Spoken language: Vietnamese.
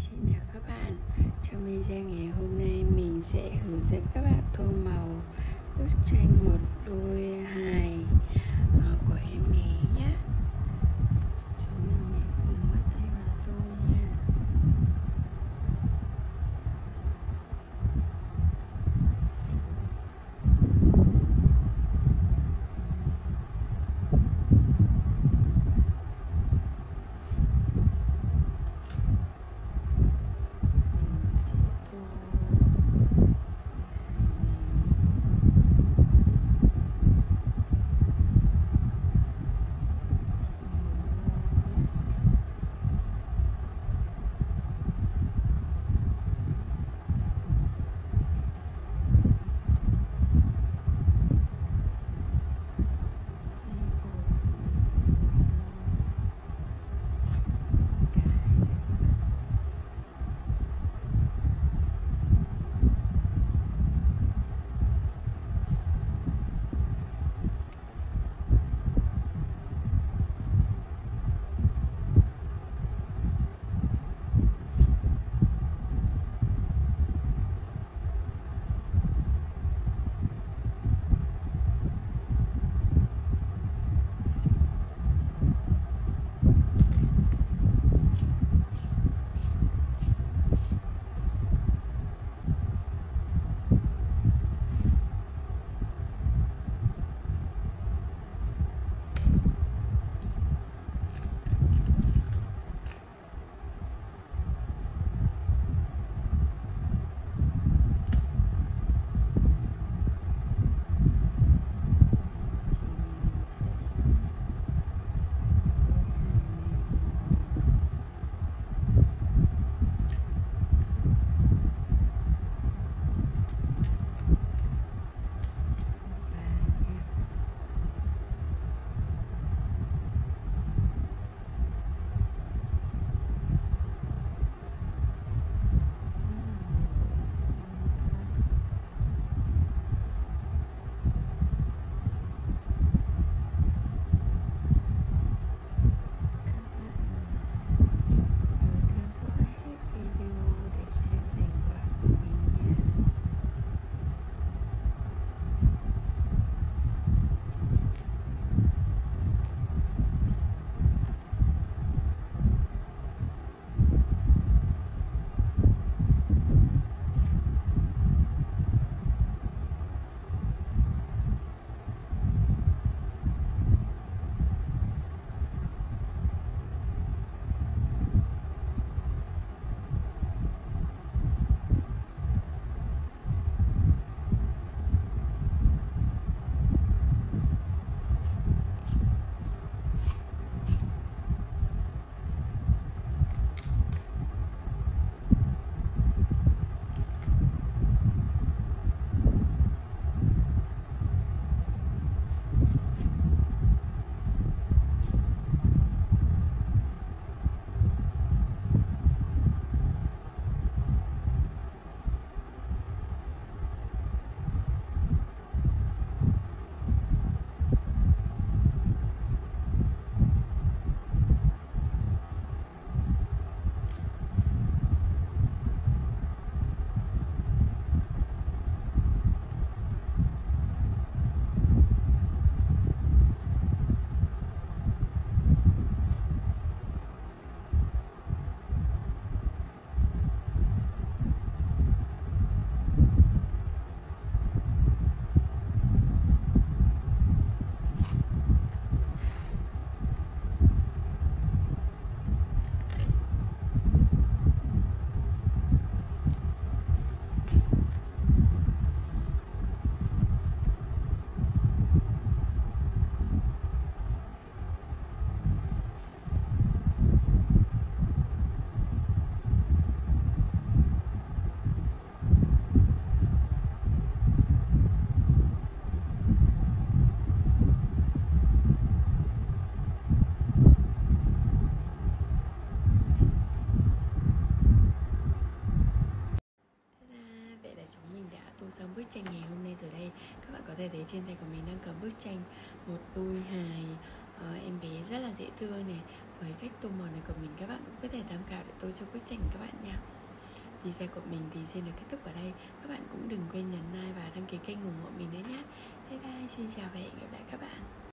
Xin chào các bạn. Trong video ngày hôm nay, mình sẽ hướng dẫn các bạn tô màu, bức tranh một đôi hài. bức tranh ngày hôm nay rồi đây. Các bạn có thể thấy trên tay của mình đang cầm bức tranh một đôi hài. Uh, em bé rất là dễ thương này. Với cách tô màu này của mình các bạn cũng có thể tham khảo để tôi cho bức tranh các bạn nha. Video của mình thì xin được kết thúc ở đây. Các bạn cũng đừng quên nhấn like và đăng ký kênh ủng hộ mình nữa nhé. Bye bye xin chào và hẹn gặp lại các bạn.